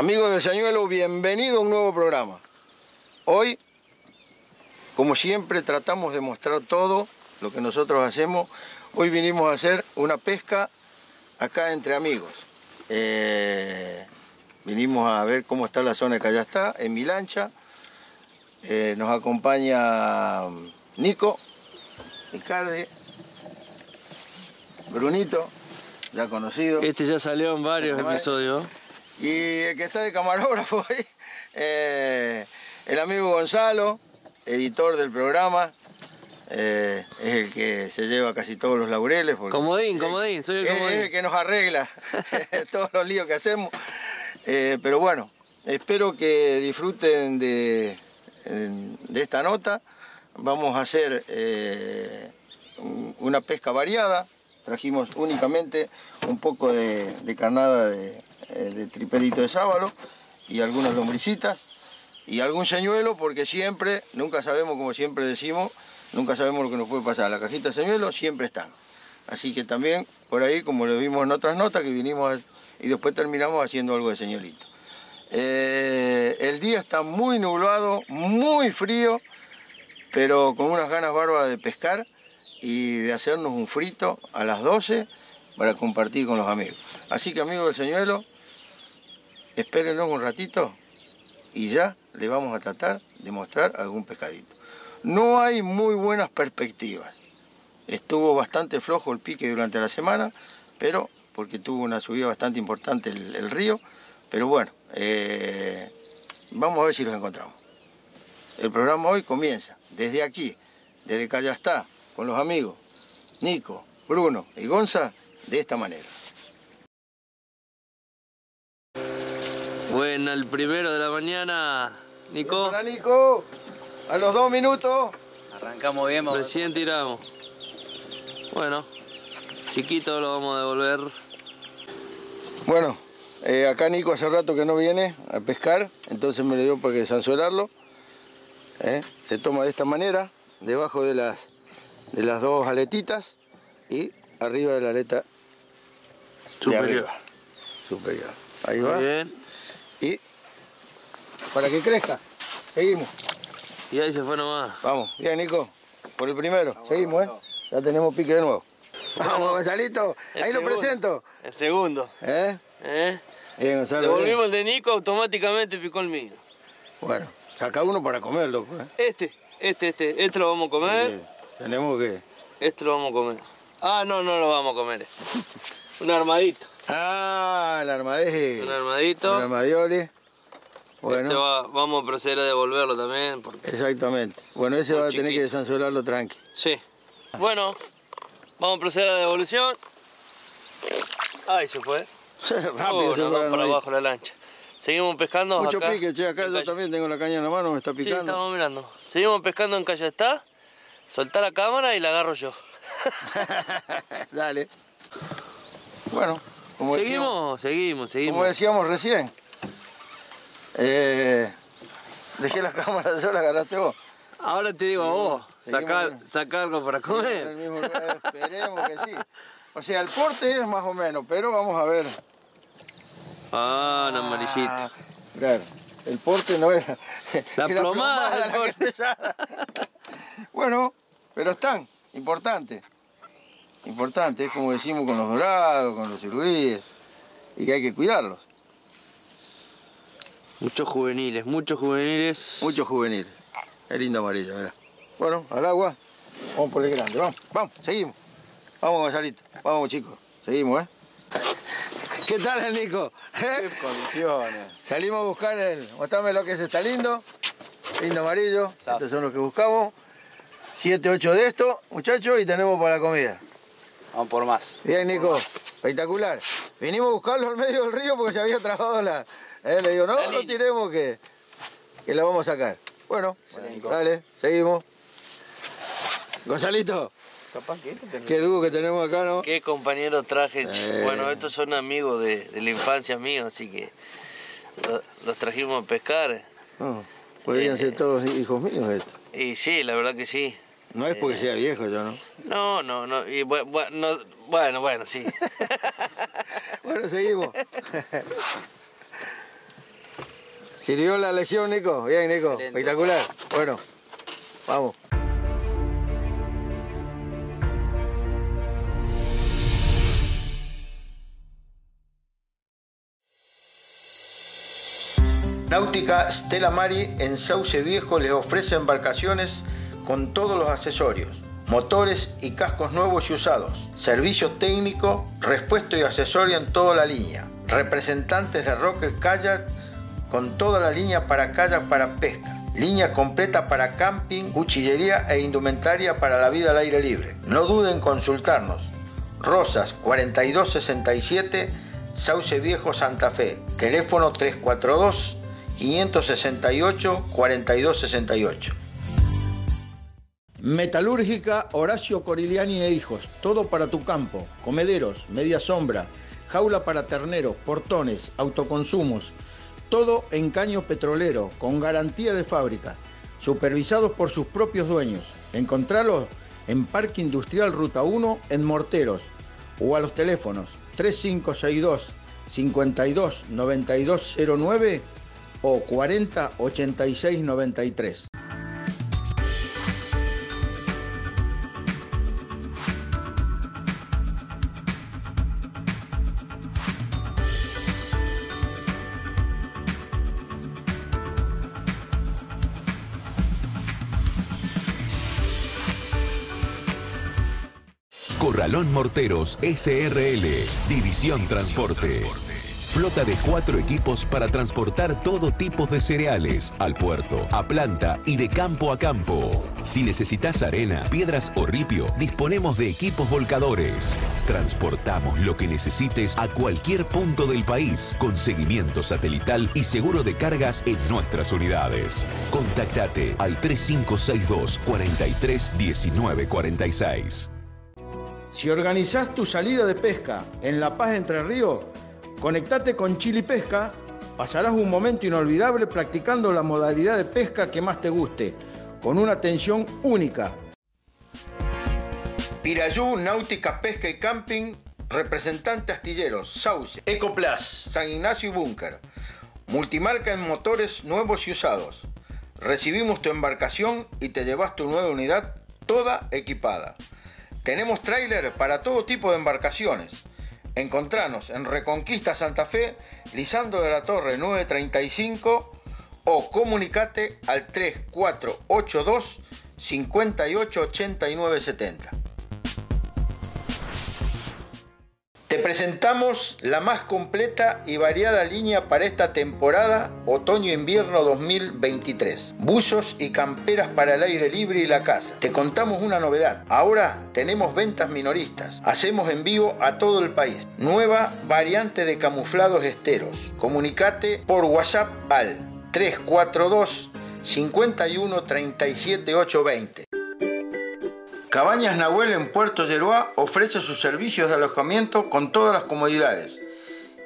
Amigos del Señuelo, bienvenido a un nuevo programa. Hoy, como siempre, tratamos de mostrar todo lo que nosotros hacemos. Hoy vinimos a hacer una pesca acá entre amigos. Eh, vinimos a ver cómo está la zona de Callastá, en mi lancha. Eh, nos acompaña Nico, Icardi, Brunito, ya conocido. Este ya salió en varios episodios. Y el que está de camarógrafo hoy, eh, el amigo Gonzalo, editor del programa, eh, es el que se lleva casi todos los laureles. Comodín, comodín, soy el comodín. Es el que nos arregla todos los líos que hacemos. Eh, pero bueno, espero que disfruten de, de esta nota. Vamos a hacer un- una pesca variada. Trajimos únicamente un poco de, de carnada de, de tripelito de sábalo y algunas lombricitas y algún señuelo porque siempre, nunca sabemos, como siempre decimos, nunca sabemos lo que nos puede pasar. La cajita de señuelo siempre están. Así que también por ahí, como lo vimos en otras notas, que vinimos a- y después terminamos haciendo algo de señuelito. Eh, el día está muy nublado, muy frío, pero con unas ganas bárbaras de pescar y de hacernos un frito a las 12 para compartir con los amigos. Así que amigos del señuelo, espérenos un ratito y ya le vamos a tratar de mostrar algún pescadito. No hay muy buenas perspectivas. Estuvo bastante flojo el pique durante la semana, pero porque tuvo una subida bastante importante el, el río. Pero bueno, eh, vamos a ver si los encontramos. El programa hoy comienza desde aquí, desde Callastá, con los amigos Nico, Bruno y Gonza, de esta manera. Bueno, el primero de la mañana, Nico, Hola Nico, a los dos minutos. Arrancamos bien, vamos. recién tiramos. Bueno, chiquito lo vamos a devolver. Bueno, eh, acá Nico hace rato que no viene a pescar, entonces me le dio para que desanzuelarlo. ¿eh? Se toma de esta manera, debajo de las, de las dos aletitas y arriba de la aleta Superior. de arriba. Superior. Ahí Muy va. bien. Y para que crezca, seguimos. Y ahí se fue nomás. Vamos, bien Nico, por el primero. seguimos, ¿eh? Ya tenemos pique de nuevo. Vamos, Gonzalito, El ahí lo presento. El segundo. ¿Eh? ¿Eh? Bien, Gonzalo. Devolvimos el de Nico, automáticamente picó el mío. Bueno, saca uno para comer, loco. ¿eh? Este, este, este. Este lo vamos a comer. Porque Tenemos que. Este lo vamos a comer. Ah, no, no lo vamos a comer. este. Un armadito. Ah, el armadeje. Un armadito. El armadioli. Bueno, Este va- vamos a proceder a devolverlo también. Porque... exactamente. Bueno, ese Un va a tener que desanzuelarlo tranqui. Sí. Bueno, vamos a proceder a la devolución. Ahí se fue. Rápido, Uh, se fue para armadillo. abajo la lancha. Seguimos pescando Mucho acá. pique, che, acá yo Calle- también tengo la caña en la mano, me está Sí, picando. estamos mirando. Seguimos pescando en Calle está. Soltá la cámara y la agarro yo. Dale. Bueno, como decíamos, seguimos, seguimos, seguimos. como decíamos recién. eh, dejé la cámara, yo la agarraste vos. Ahora te digo a vos, saca, algo para el comer. mismo lugar, esperemos que sí. O sea, el porte es más o menos, pero vamos a ver. Ah, un amarillito. Ah, Claro, el porte no es. La es plomada del la que pesada. bueno, pero están, importante. Importante, es como decimos con los dorados, con los cirugíes, y que hay que cuidarlos. Muchos juveniles, muchos juveniles. Muchos juveniles. Es lindo amarillo, mira. Bueno, al agua, vamos por el grande, vamos, vamos, seguimos. Vamos, Gonzalito, vamos chicos, seguimos, ¿eh? ¿Qué tal el Nico? ¿Eh? condiciones. Salimos a buscar el. Mostrame lo que es está lindo. Lindo amarillo. Estos son los que buscamos. 7, 8 de estos, muchachos, y tenemos para la comida. Vamos por más. Bien, Nico. Espectacular. Vinimos a buscarlo al medio del río porque se había trabado la. eh, le digo, no, La no tiremos que, que la vamos a sacar. Bueno, Excelente. dale, seguimos. Gonzalito, Capaz que este qué dúo que tenemos acá, ¿no? Qué compañeros traje. Eh. Bueno, estos son amigos de, de la infancia míos, así que lo- los trajimos a pescar. No, podrían ser todos hijos míos estos. Y sí, la verdad que sí. No es porque sea viejo yo, ¿no? No, no, no. Y bu- bu- no- bueno, bueno, sí. Bueno, seguimos. ¿Sirvió la legión, Nico? Bien, Nico. Excelente. Espectacular. Bueno, vamos. Náutica Stella Mari en Sauce Viejo les ofrece embarcaciones con todos los accesorios, motores y cascos nuevos y usados, servicio técnico, respuesto y accesorio en toda la línea, representantes de Rocker Kayak con toda la línea para kayak para pesca, línea completa para camping, cuchillería e indumentaria para la vida al aire libre. No duden en consultarnos. Rosas 4267 Sauce Viejo Santa Fe. Teléfono 342 568 4268. Metalúrgica Horacio Coriliani e Hijos. Todo para tu campo. Comederos, media sombra, jaula para terneros, portones, autoconsumos. Todo en caño petrolero, con garantía de fábrica. Supervisados por sus propios dueños. Encontralos en Parque Industrial Ruta 1 en Morteros o a los teléfonos 3562 52 9209 o 40 86 93. Corralón Morteros SRL, División Transporte. Flota de cuatro equipos para transportar todo tipo de cereales al puerto, a planta y de campo a campo. Si necesitas arena, piedras o ripio, disponemos de equipos volcadores. Transportamos lo que necesites a cualquier punto del país con seguimiento satelital y seguro de cargas en nuestras unidades. Contactate al 3562 43 19 46. Si organizás tu salida de pesca en La Paz Entre Ríos, conectate con Chili Pesca, pasarás un momento inolvidable practicando la modalidad de pesca que más te guste, con una atención única. Pirayú, Náutica, Pesca y Camping, representante astilleros, Sauce, Ecoplas, San Ignacio y Búnker. Multimarca en motores nuevos y usados. Recibimos tu embarcación y te llevas tu nueva unidad toda equipada. Tenemos tráiler para todo tipo de embarcaciones. Encontranos en Reconquista Santa Fe, Lisandro de la Torre 935 o comunicate al 3482 588970. Te presentamos la más completa y variada línea para esta temporada otoño-invierno 2023. Buzos y camperas para el aire libre y la casa. Te contamos una novedad. Ahora tenemos ventas minoristas. Hacemos envío a todo el país. Nueva variante de camuflados esteros. Comunicate por WhatsApp al 342 51 37 820. Cabañas Nahuel en Puerto Yeruá ofrece sus servicios de alojamiento con todas las comodidades,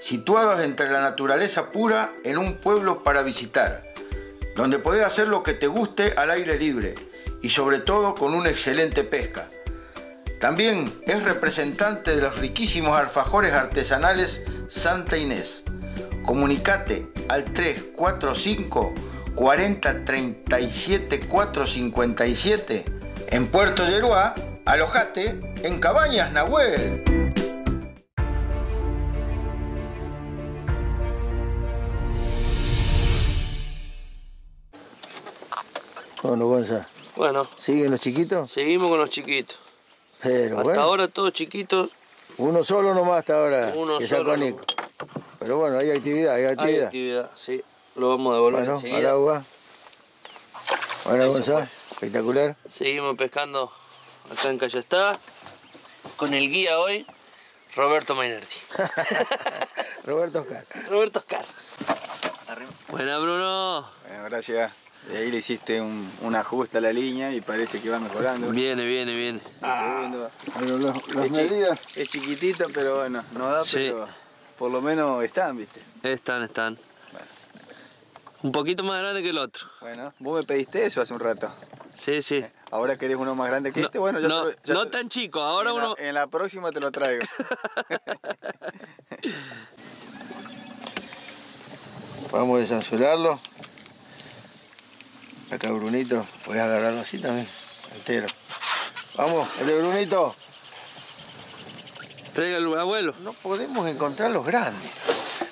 situados entre la naturaleza pura en un pueblo para visitar, donde podés hacer lo que te guste al aire libre y sobre todo con una excelente pesca. También es representante de los riquísimos alfajores artesanales Santa Inés. Comunicate al 345 40 37 457 en Puerto Yeruá, alojate en Cabañas Nahuel. Bueno, Gonza, Bueno, ¿siguen los chiquitos? seguimos con los chiquitos. Pero Hasta bueno, ahora todos chiquitos. uno solo nomás hasta ahora Uno que solo Nico. Pero bueno, hay actividad, hay Hay actividad. actividad, sí. Lo vamos a devolver bueno, al agua. Bueno, Ahí se Gonza, espectacular. Seguimos pescando acá en Callastá. Con el guía hoy, Roberto Mainardi. Roberto Oscar. Roberto Oscar. Buena, Bruno. Bueno, gracias. De ahí le hiciste un, un ajuste a la línea y parece que va mejorando. Viene, viene, viene. Segundo. Bueno, los- las Es chi- medidas. Es chiquitito, pero bueno, no da, Sí. pero por lo menos están, ¿viste? Están, están. Un poquito más grande que el otro. Bueno, vos me pediste eso hace un rato. Sí, sí. Ahora querés uno más grande que No, este, bueno, ya no, te no te- tan chico, ahora en la- uno... en la próxima te lo traigo. Vamos a desanzularlo. Acá Brunito, voy a agarrarlo así también, entero. Vamos, el de Brunito. Traiga el abuelo. No podemos encontrar los grandes.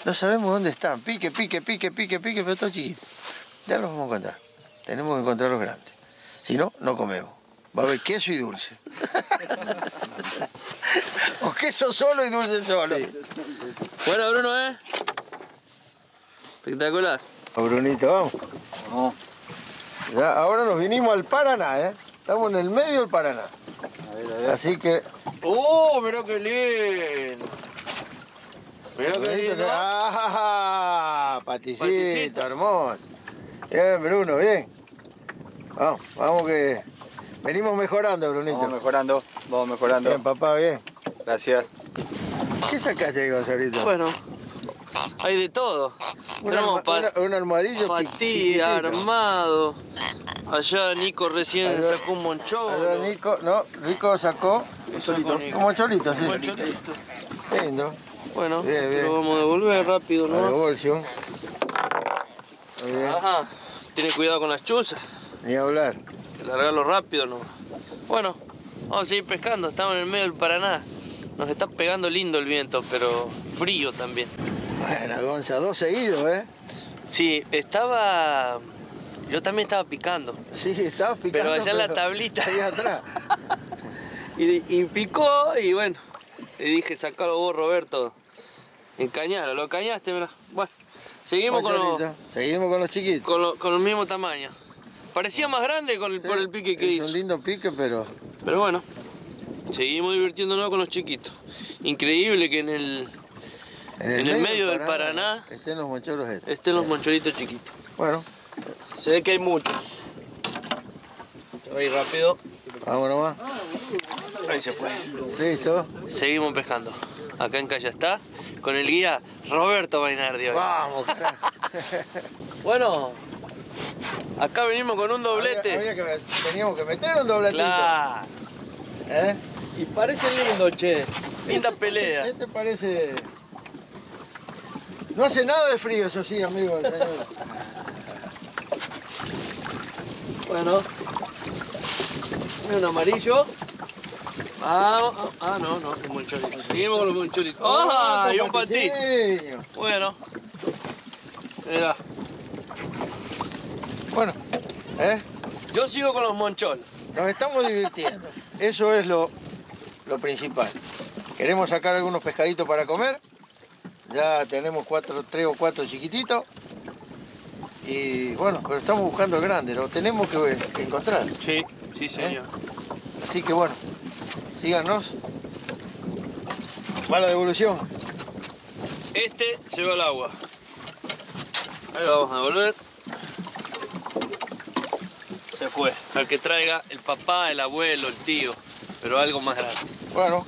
No sabemos dónde están. Pique, pique, pique, pique, pique, pero todo chiquito. Ya los vamos a encontrar. Tenemos que encontrar los grandes. Si no, no comemos. Va a haber queso y dulce. o queso solo y dulce solo. Bueno, Bruno, ¿eh? Espectacular. Brunito, vamos. Vamos. Ya, ahora nos vinimos al Paraná, ¿eh? Estamos en el medio del Paraná. A ver, a ver. Así que, ¡Oh, mirá qué lindo! Mirá qué lindo. que- ¡Ah! Paticito, Paticito. hermoso. Bien, Bruno, bien. Vamos, vamos que venimos mejorando, Brunito. Vamos mejorando, vamos mejorando. Bien, papá, bien. Gracias. ¿Qué sacaste ahí, Gonzalito? Bueno, hay de todo. Una Tenemos pa- una- un armadillo patilla, armado. Allá Nico recién Allá- sacó un Allá monchón. Nico, no, Rico sacó Nico. como cholito, sí. Moncholito. Lindo. Bueno, Bien, te bien. lo vamos a devolver rápido, ¿no? devolución. Ajá. Tiene cuidado con las chuzas. Ni hablar. Que largarlo rápido, ¿no? Bueno, vamos a seguir pescando. Estamos en el medio del Paraná. Nos está pegando lindo el viento, pero frío también. Bueno, Gonza, dos seguidos, ¿eh? Sí, estaba. Yo también estaba picando. Sí, estabas picando. Pero allá en la tablita. Ahí atrás. Y, y picó y bueno, le dije, sacalo vos, Roberto. Encañalo, lo cañaste, mirá. Bueno, seguimos con, los-. Seguimos con los chiquitos. con, lo- con el mismo tamaño. Parecía más grande con el, por el pique que es hizo. un lindo pique, pero Pero bueno, seguimos divirtiéndonos con los chiquitos. Increíble que en el En el medio del Paraná. estén los mochoros estos. estén los moncholitos chiquitos. Bueno, Se ve que hay muchos. Ahí rápido. vamos nomás. Ahí se fue. Listo. Seguimos pescando. Acá en Calla está. Con el guía Roberto Bainardi hoy. Vamos. Bueno, acá venimos con un doblete. Había- había que met- teníamos que meter un dobletito. Claro. ¿Eh? Y parece lindo, che. Linda pelea. ¿Qué te parece? No hace nada de frío, eso sí, amigo señor. Bueno. Un amarillo. Vamos. Ah, no, no, un monchorito. Seguimos con los monchoritos. ¡Ah! y un patiño. Bueno. Mira, Bueno, ¿eh? yo sigo con los moncholos. Nos estamos divirtiendo. Eso es lo, lo principal. Queremos sacar algunos pescaditos para comer. Ya tenemos cuatro, tres o cuatro chiquititos. Y bueno, pero estamos buscando el grande, lo tenemos que, que encontrar. Sí, sí, señor. Así que bueno, síganos. Va la devolución. Este se va al agua. Ahí lo vamos a devolver. Se fue. Al que traiga el papá, el abuelo, el tío. Pero algo más grande. Bueno,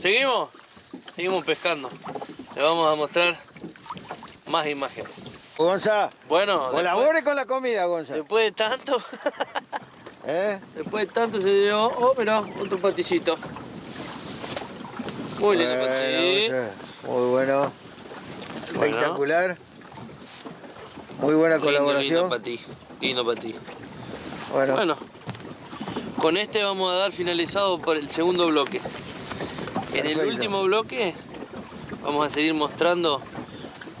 ¿Seguimos? Seguimos pescando. Le vamos a mostrar más imágenes. Gonza, Bueno, después, colabore con la comida, Gonza. después de tanto, ¿Eh? después de tanto se dio, oh, mirá, otro paticito. Muy lindo Bueno. Gonza, Muy bueno. Bueno. Espectacular. Muy buena Lindo, colaboración. Lindo patí, lindo patí. Bueno, Bueno, con este vamos a dar finalizado por el segundo bloque. En el último bloque vamos a seguir mostrando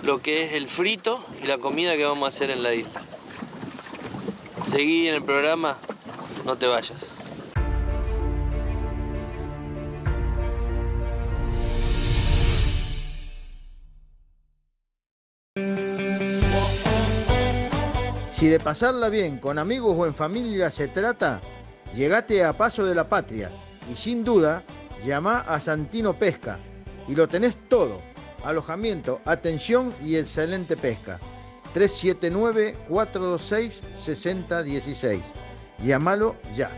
lo que es el frito y la comida que vamos a hacer en la isla. Seguí en el programa, no te vayas. Si de pasarla bien con amigos o en familia se trata, llegate a Paso de la Patria y sin duda llama a Santino Pesca y lo tenés todo, alojamiento, atención y excelente pesca. 379-426-6016. Llámalo ya.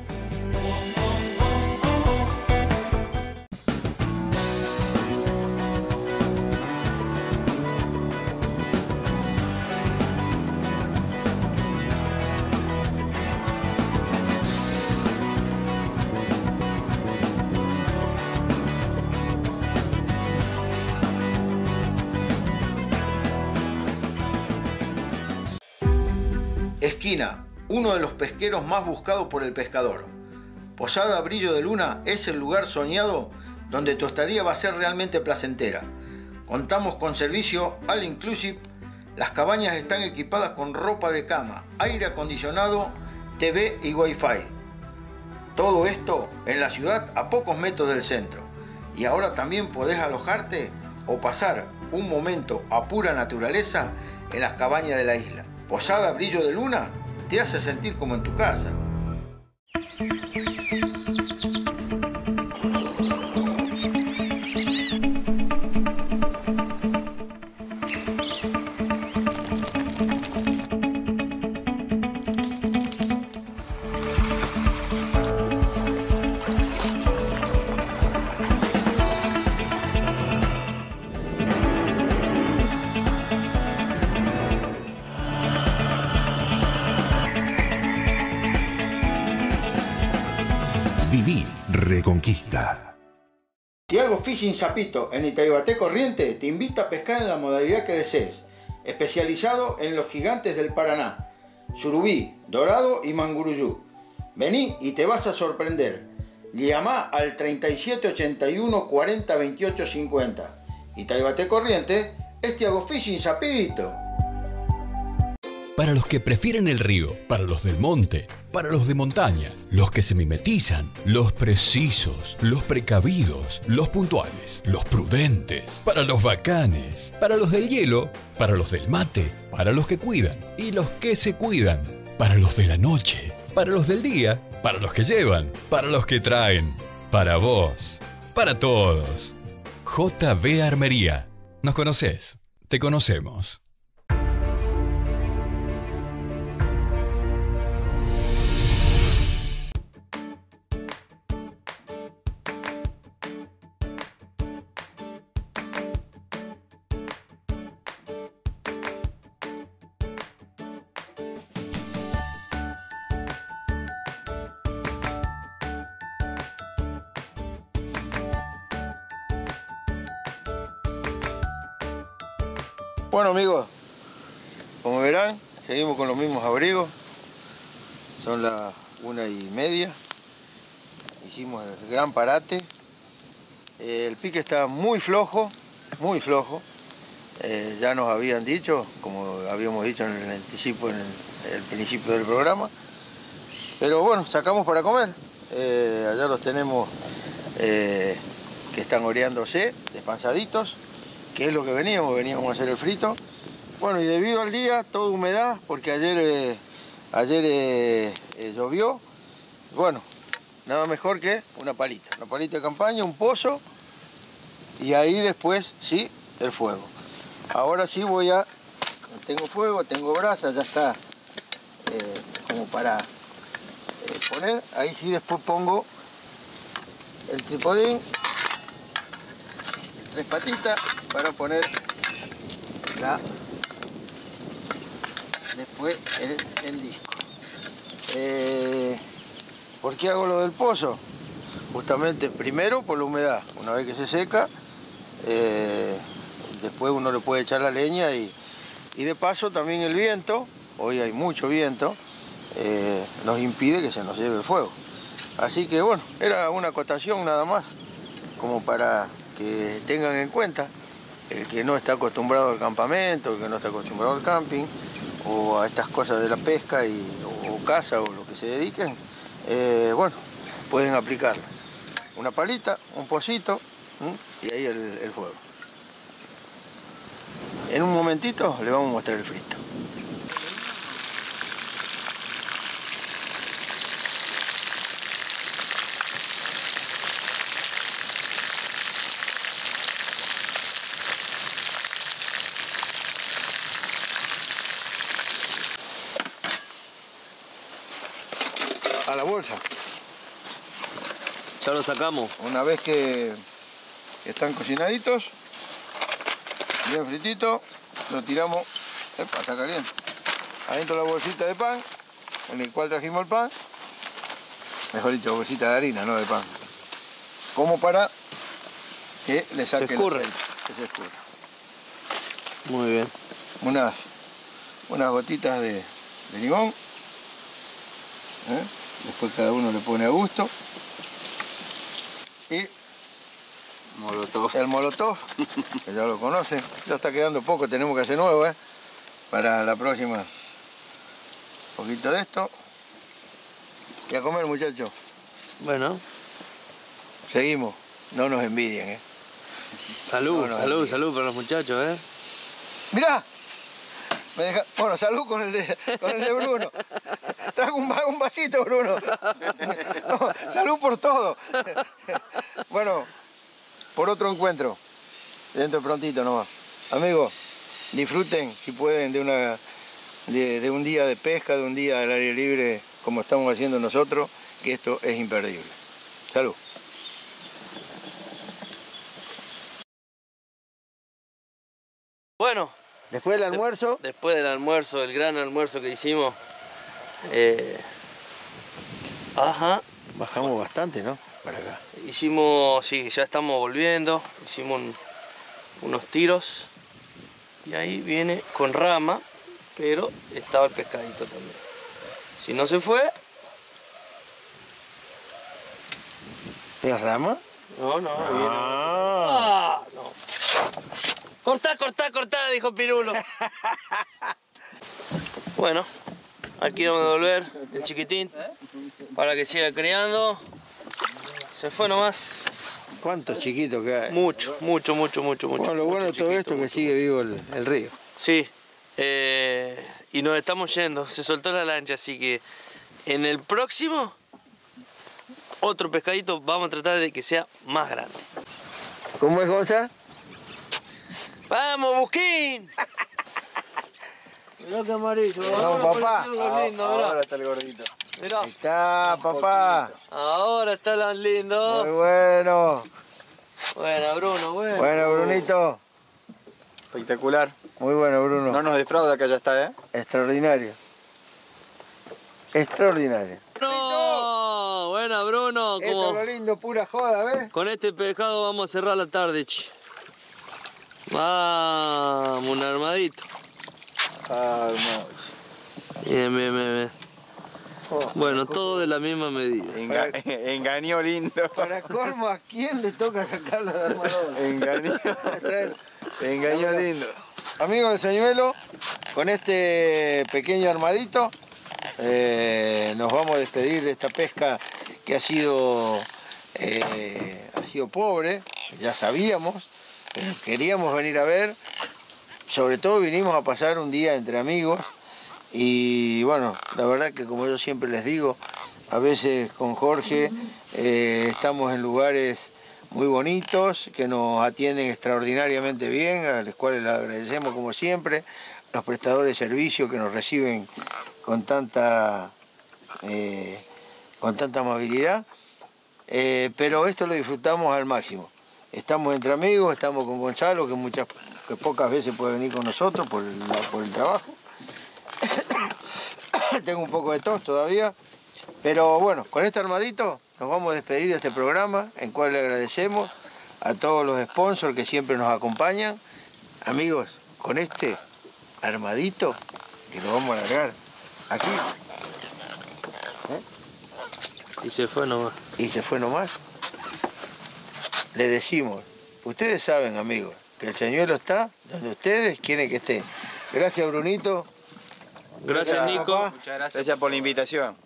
Uno de los pesqueros más buscados por el pescador. Posada Brillo de Luna es el lugar soñado donde tu estadía va a ser realmente placentera. Contamos con servicio all inclusive, las cabañas están equipadas con ropa de cama, aire acondicionado, TV y Wi-Fi. Todo esto en la ciudad a pocos metros del centro. Y ahora también podés alojarte o pasar un momento a pura naturaleza en las cabañas de la isla. Posada Brillo de Luna te hace sentir como en tu casa. Fishing Zapito en Itaibate Corriente te invita a pescar en la modalidad que desees, especializado en los gigantes del Paraná, surubí, dorado y manguruyú. Vení y te vas a sorprender. Llama al 3781 40 28 50. Itaibate Corriente es Tiago Fishing Zapito. Para los que prefieren el río, para los del monte, para los de montaña, los que se mimetizan, los precisos, los precavidos, los puntuales, los prudentes, para los bacanes, para los del hielo, para los del mate, para los que cuidan y los que se cuidan, para los de la noche, para los del día, para los que llevan, para los que traen, para vos, para todos. JB Armería. ¿Nos conoces? Te conocemos. Bueno amigos, como verán, seguimos con los mismos abrigos. Son las una y media. Hicimos el gran parate. Eh, El pique está muy flojo, muy flojo. Eh, ya nos habían dicho, como habíamos dicho en el anticipo, en el, principio del programa. Pero bueno, sacamos para comer. Eh, allá los tenemos que están oreándose, despansaditos que es lo que veníamos, veníamos a hacer el frito. Bueno, y debido al día, toda humedad, porque ayer, eh, ayer eh, eh, llovió, bueno, nada mejor que una palita, una palita de campaña, un pozo, y ahí después, sí, el fuego. Ahora sí voy a, tengo fuego, tengo brasa, ya está como para poner, ahí sí después pongo el tripodín, tres patitas para poner la después el, disco. Eh, ¿Por qué hago lo del pozo? Justamente primero por la humedad. Una vez que se seca, eh, después uno le puede echar la leña y, y de paso también el viento, hoy hay mucho viento, eh, nos impide que se nos lleve el fuego. Así que bueno, era una acotación nada más, como para que tengan en cuenta el que no está acostumbrado al campamento, el que no está acostumbrado al camping, o a estas cosas de la pesca y, o, o caza o lo que se dediquen, eh, bueno, pueden aplicarla. Una palita, un pocito y ahí el, el fuego. En un momentito le vamos a mostrar el frito. A la bolsa. Ya lo sacamos. Una vez que están cocinaditos, bien frititos, lo tiramos, epa, está caliente, adentro de la bolsita de pan, en el cual trajimos el pan, mejor dicho, bolsita de harina, no de pan, como para que le saque el escurra. aceite, que se escurra. Muy bien. Unas, unas gotitas de, de limón ¿eh? Después cada uno le pone a gusto. Y Molotov. el molotov, que ya lo conocen. Ya está quedando poco, tenemos que hacer nuevo, ¿eh? Para la próxima. Un poquito de esto. Y a comer, muchachos. Bueno, Seguimos. No nos envidien, ¿eh? salud, No, salud, salud para los muchachos, ¿eh? Mirá. Me deja- Bueno, salud con el de, con el de Bruno. Trajo un, un vasito, Bruno. No, salud por todo. Bueno, por otro encuentro. Dentro prontito nomás. Amigos, disfruten, si pueden, de, una, de, de un día de pesca, de un día al aire libre, como estamos haciendo nosotros, que esto es imperdible. Salud. Bueno, Después del almuerzo, después del almuerzo, el gran almuerzo que hicimos. eh, ajá, bajamos bastante, ¿no? Para acá. hicimos, sí, ya estamos volviendo, hicimos un- unos tiros y ahí viene con rama, pero estaba el pescadito también. Si no se fue, ¿Es rama? no, no, viene. Ah. Ah, no. Cortá, cortá, cortá, dijo Pirulo. bueno, aquí vamos a devolver el chiquitín para que siga criando. Se fue nomás. ¿Cuántos chiquitos que hay? Mucho, mucho, mucho, mucho, mucho. Bueno, lo bueno de todo chiquito, esto es que sigue vivo el, el río. Sí, eh, y nos estamos yendo, se soltó la lancha, así que en el próximo, otro pescadito, vamos a tratar de que sea más grande. ¿Cómo es cosa? ¡Vamos, Busquín! Mirá qué amarillo, Vamos, papá. lindo, Ahora está el gordito. Mirá. Ahí está, papá. Ahora está lo Muy lindo. bueno. Buena, Bruno, bueno. Bueno, Brunito. Espectacular. Muy bueno, Bruno. No nos defrauda que ya está, ¿eh? Extraordinario. Extraordinario. No, buena, Bruno. Esto es lo lindo, pura joda, ¿ves? Con este pescado vamos a cerrar la tarde, che. Vamos, un armadito. Ah, hermoso. Bien, bien, bien, bien. Bueno, todo de la misma medida. Enga- engañó lindo. Para colmo, ¿a quién le toca sacarlo de armador? Engañó. Engañó lindo. Amigos del señuelo, con este pequeño armadito eh, nos vamos a despedir de esta pesca que ha sido, eh, ha sido pobre, ya sabíamos, pero queríamos venir a ver. Sobre todo vinimos a pasar un día entre amigos y bueno, la verdad que como yo siempre les digo, a veces con Jorge eh, estamos en lugares muy bonitos, que nos atienden extraordinariamente bien, a los cuales le agradecemos como siempre, los prestadores de servicio que nos reciben con tanta, eh, con tanta amabilidad, Eh, pero esto lo disfrutamos al máximo. Estamos entre amigos, estamos con Gonzalo, que, muchas, que pocas veces puede venir con nosotros por por el trabajo. Tengo un poco de tos todavía. Pero bueno, con este armadito nos vamos a despedir de este programa, en cual le agradecemos a todos los sponsors que siempre nos acompañan. Amigos, con este armadito que lo vamos a largar aquí Y se fue nomás. y se fue nomás, le decimos, ustedes saben amigos, que el señuelo está donde ustedes quieren que esté. Gracias Brunito. Gracias, Gracias, Nico. papá. Muchas gracias. Gracias por la invitación.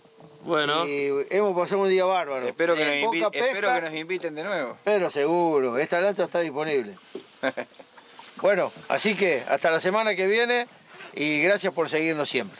Bueno, Y hemos pasado un día bárbaro. Espero, que nos Poca invi- pesca, espero que nos inviten de nuevo. Pero seguro, esta lancha está disponible. Bueno, así que hasta la semana que viene y gracias por seguirnos siempre.